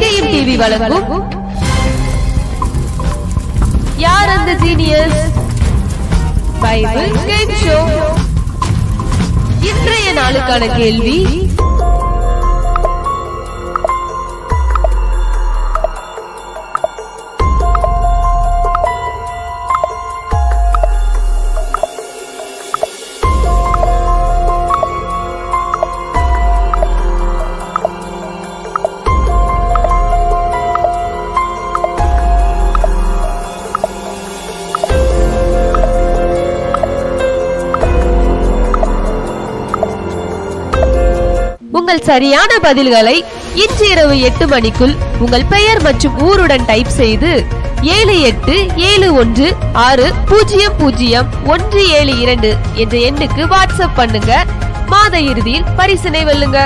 TV வழங்கும். யார் அந்த ஜீனியஸ் பைபிள் கேம் ஷோ. இன்றைய நாளுக்கான கேள்வி உங்கள் சரியான பதில்களை இன்று இரவு எட்டு மணிக்குள் உங்கள் பெயர் மற்றும் ஊருடன் டைப் செய்து ஏழு எட்டு ஏழு ஒன்று ஆறு பூஜ்ஜியம் பூஜ்ஜியம் ஒன்று ஏழு இரண்டு என்ற எண்ணுக்கு வாட்ஸ்அப் பண்ணுங்க. மாத இறுதியில் பரிசினை வெல்லுங்க.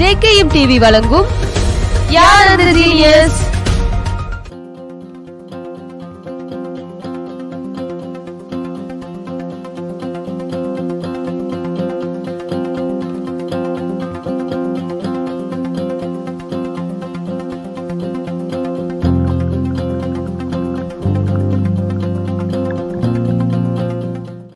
ஜேகேஎம் டிவி வழங்கும் யார் அந்த ஜீனியஸ்